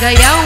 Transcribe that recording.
Gaia